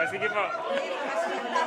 Merci, sige po. Hello.